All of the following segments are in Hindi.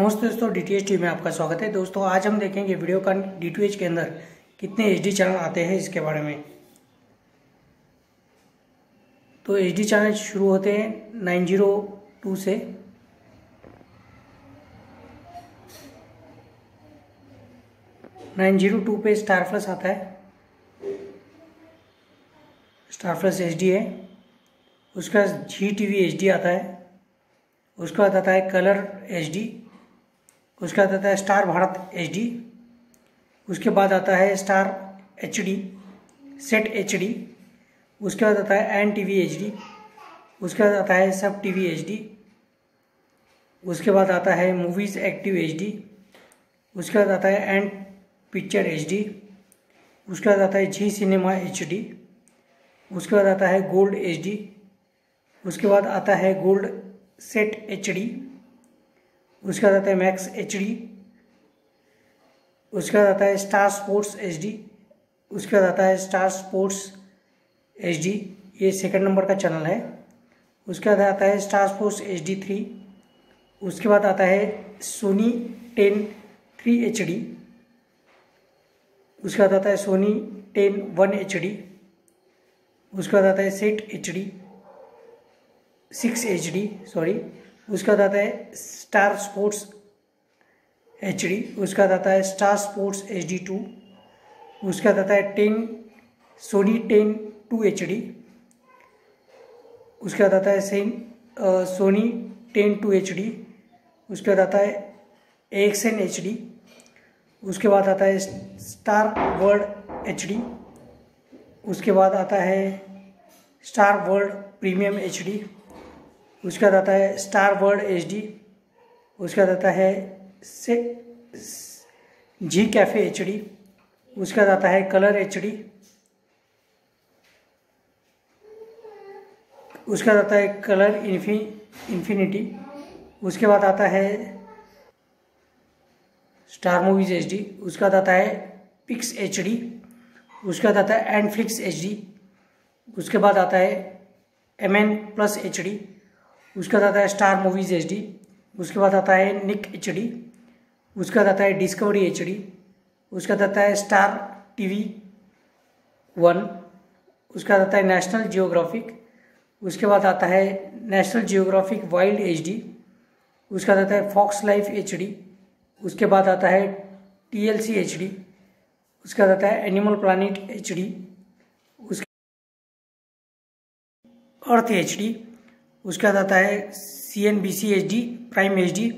नमस्ते दोस्तों डी टी में आपका स्वागत है। दोस्तों, आज हम देखेंगे वीडियो का डी टी के अंदर कितने एचडी चैनल आते हैं इसके बारे में। तो एचडी चैनल शुरू होते हैं नाइन ज़ीरो टू से। नाइन ज़ीरो टू पे स्टार प्लस आता है। स्टार प्लस एचडी है। उसके बाद जी टी वी एच आता है। उसके बाद आता है कलर एच डी उसके बाद आता है स्टार भारत एच डी उसके बाद आता है Star H D SET H D उसके बाद आता है N T V H D उसके बाद आता है सब टी वी एच डी उसके बाद आता है मूवीज़ एक्टिव एच डी उसके बाद आता है एंड पिक्चर एच डी उसके बाद आता है जी सिनेमा एच डी उसके बाद आता है गोल्ड एच डी उसके बाद आता है गोल्ड सेट एच डी उसके बाद आता है मैक्स एच डी उसके बाद आता है स्टार स्पोर्ट्स एच डी उसके बाद आता है स्टार स्पोर्ट्स एच डी ये सेकंड नंबर का चैनल है। उसके बाद आता है Star Sports H D three उसके बाद आता है Sony Ten three H D उसके बाद आता है Sony Ten one H D उसके बाद आता है SET H D six H D sorry उसका आता है स्टार स्पोर्ट्स एच डी उसका आता है Star Sports H D two, उसका आता है ten, Sony Ten two H D उसके बाद आता है same Sony Ten two H D उसके बाद आता है एक्स एन एच डी उसके बाद आता है स्टार वर्ल्ड एच डी उसके बाद आता है Star World Premium H D उसके बाद आता है स्टार वर्ल्ड एच डी उसके बाद आता है से, जी कैफ़े एच डी उसके बाद आता है कलर एच डी उसके बाद आता है कलर इन्फी, इन्फिनिटी, उसके बाद आता है स्टार मूवीज़ एच डी उसके बाद आता है पिक्स एच डी उसके बाद आता है एंड फ्लिक्स एच डी उसके बाद आता है M N plus H D उसके बाद आता है स्टार मूवीज़ एच डी उसके बाद आता है निक एच डी उसके बाद आता है डिस्कवरी एच डी उसके बाद आता है स्टार टीवी वन उसके बाद आता है नेशनल जियोग्राफिक उसके बाद आता है National Geographic Wild H D उसके बाद आता है फॉक्स लाइफ एच डी उसके बाद आता है T L C H D उसके बाद आता है एनिमल प्लानिट एच डी उसके अर्थ एच डी उसके बाद आता है C N B C H D Prime H D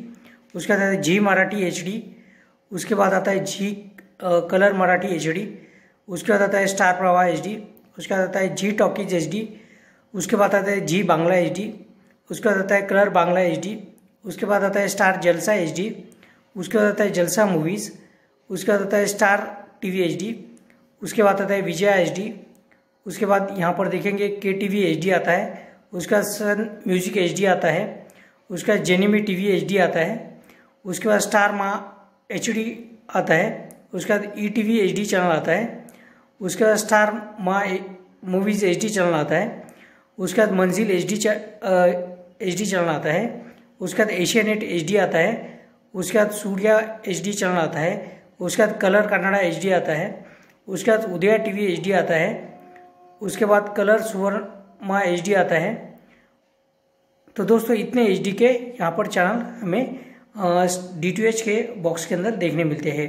उसके बाद आता है जी मराठी एच डी उसके बाद आता है Zee colour Marathi H D उसके बाद आता है स्टार प्रवाह एच डी उसके बाद आता है जी टॉकीज एच डी उसके बाद आता है जी बांग्ला एच डी उसके बाद आता है कलर बांग्ला एच डी उसके बाद आता है स्टार जलसा एच डी उसके बाद आता है जलसा मूवीज़ उसके बाद आता है Star T V H D उसके बाद आता है विजया एच डी उसके बाद यहाँ पर देखेंगे के टी वी एच डी आता है उसका सन म्यूज़िक एचडी आता है उसका जेनिमी टी वी एच आता है उसके बाद स्टार माँ एच आता है उसके बाद E T V H channel आता है उसके बाद स्टार माँ मूवीज़ एचडी चैनल आता है उसके बाद मंजिल H D H D channel आता है उसके बाद एशिया नेट एचडी आता है उसके बाद सूर्या एच डी चैनल आता है उसके बाद कलर कन्नड़ा एच आता है उसके बाद उदया टी वी एच आता है उसके बाद कलर सुवर्ण माँ एच आता है। तो दोस्तों, इतने एचडी के यहाँ पर चैनल हमें डी के बॉक्स के अंदर देखने मिलते हैं।